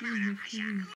嗯嗯。嗯